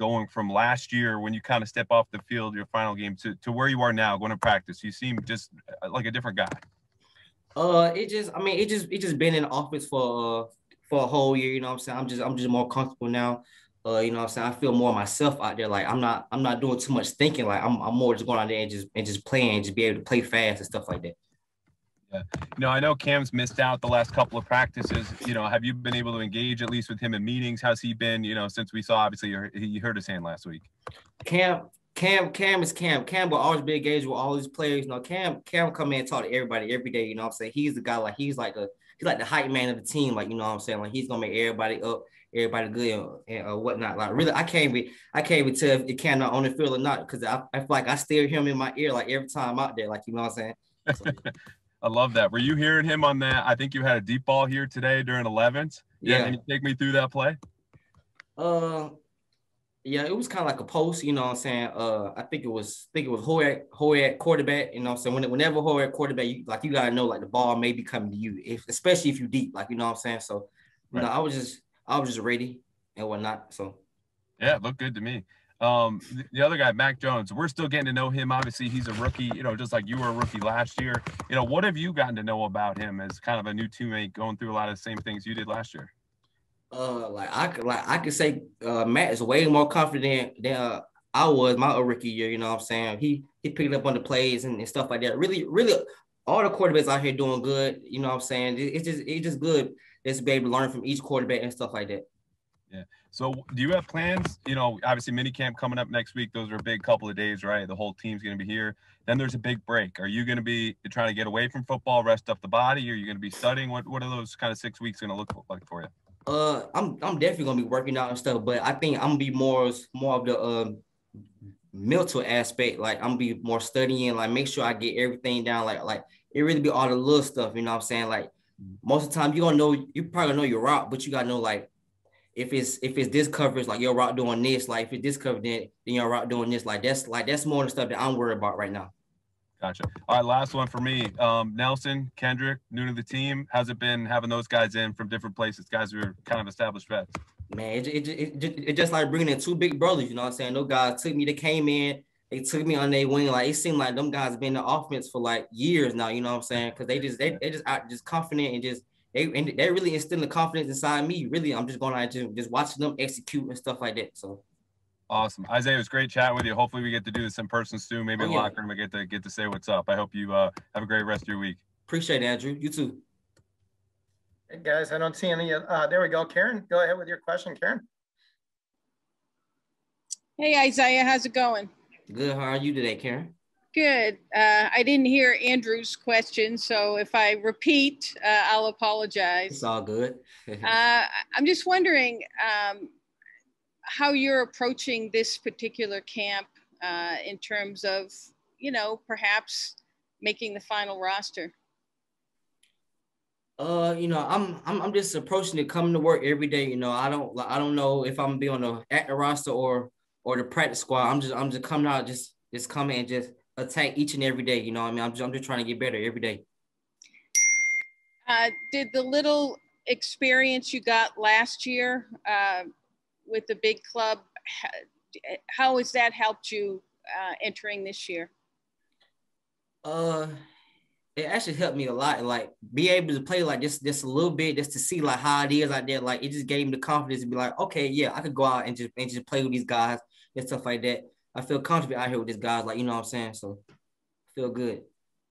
going from last year when you kind of step off the field, your final game, to, to where you are now going to practice? You seem just uh, like a different guy. Uh, it just, I mean, it just, it just been in office for uh, for a whole year. You know what I'm saying? I'm just, I'm just more comfortable now. Uh, you know what I'm saying? I feel more myself out there. Like I'm not, I'm not doing too much thinking. Like I'm, I'm more just going out there and just, and just playing, and just be able to play fast and stuff like that. Yeah. You know, I know Cam's missed out the last couple of practices. You know, have you been able to engage at least with him in meetings? How's he been? You know, since we saw obviously you hurt his hand last week. Cam, Cam, Cam is Cam. Cam will always be engaged with all these players. You know, Cam, Cam come in and talk to everybody every day. You know what I'm saying? He's the guy like he's like a he's like the hype man of the team. Like you know what I'm saying? Like he's gonna make everybody up, everybody good and, uh, whatnot. Like really, I can't be I can't even tell if it can not on the field or not because I, I feel like I still hear him in my ear like every time I'm out there. Like you know what I'm saying? So, I love that. Were you hearing him on that? I think you had a deep ball here today during 11th. Yeah. yeah. Can you take me through that play? Uh, yeah, it was kind of like a post, you know what I'm saying? Uh, I think it was, I think it was Hoyer, Hoyer quarterback, you know what I'm saying? When, whenever Hoyer quarterback, you, like you gotta know, like the ball may be coming to you, if, especially if you deep, like you know what I'm saying? So, you right. know, I was just, I was just ready and whatnot. So, yeah, it looked good to me. Um, the other guy, Mac Jones, we're still getting to know him. Obviously, he's a rookie, you know, just like you were a rookie last year. You know, what have you gotten to know about him as kind of a new teammate going through a lot of the same things you did last year? Uh, like I could, like I could say, uh, Mac is way more confident than uh, I was my rookie year. You know what I'm saying? He he picked up on the plays and, and stuff like that. Really, really, all the quarterbacks out here doing good. You know what I'm saying? It, it's just it's just good to be able to learn from each quarterback and stuff like that. Yeah. So do you have plans? You know, obviously mini camp coming up next week. Those are a big couple of days, right? The whole team's going to be here. Then there's a big break. Are you going to be trying to get away from football, rest up the body? Are you going to be studying? What What are those kind of six weeks going to look like for you? Uh, I'm I'm definitely gonna be working out and stuff, but I think I'm gonna be more more of the uh, mental aspect. Like I'm gonna be more studying, like make sure I get everything down. Like like it really be all the little stuff. You know what I'm saying? Like most of the time you gonna know you probably know your route, but you gotta know like if it's if it's this coverage, like your route doing this, like if it's this coverage, then, then your route doing this, like that's like that's more the stuff that I'm worried about right now. Gotcha. All right, last one for me. Um, Nelson, Kendrick, new to the team. How's it been having those guys in from different places? Guys who are kind of established vets. Man, it, it, it, it, it just like bringing in two big brothers. You know what I'm saying? Those guys took me. They came in. They took me on their wing. Like it seemed like them guys been in the offense for like years now. You know what I'm saying? Because they just they, they just out just confident and just they and they really instilling the confidence inside me. Really, I'm just going out just just watching them execute and stuff like that. So awesome, Isaiah. It was great chatting with you. Hopefully, we get to do this in person soon. Maybe oh, in yeah. locker room, I get to get to say what's up. I hope you uh, have a great rest of your week. Appreciate it, Andrew. You too. Hey guys, I don't see any. Uh, there we go, Karen. Go ahead with your question, Karen. Hey Isaiah, how's it going? Good. How are you today, Karen? Good. Uh, I didn't hear Andrew's question, so if I repeat, uh, I'll apologize. It's all good. uh, I'm just wondering um, how you're approaching this particular camp uh, in terms of, you know, perhaps making the final roster. Uh, you know, I'm I'm I'm just approaching it coming to work every day. You know, I don't I don't know if I'm gonna be on the active roster or or the practice squad. I'm just I'm just coming out just just coming and just attack each and every day. You know, I mean, I'm just, I'm just trying to get better every day. Uh, did the little experience you got last year uh, with the big club, how has that helped you uh, entering this year? Uh, it actually helped me a lot. Like be able to play like just just a little bit, just to see like how it is out there. Like it just gave me the confidence to be like, okay, yeah, I could go out and just and just play with these guys and stuff like that. I feel comfortable out here with these guys, like you know what I'm saying. So feel good.